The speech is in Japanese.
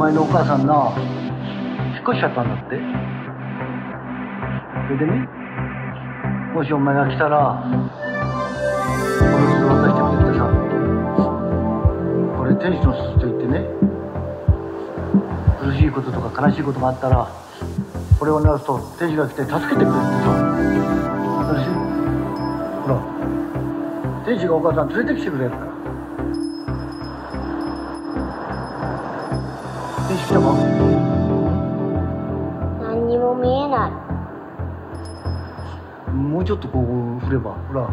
前のお母さんな。引っ越しちゃったんだって。それでねもしお前が来たらこの鈴渡してくれってさこれ天使の鈴と言ってね苦しいこととか悲しいことがあったらこれを鳴らすと天使が来て助けてくれってさ。私ほら天使がお母さん連れてきてくれるから。天使来たか何にも見えない。もうちょっとこう振ればほら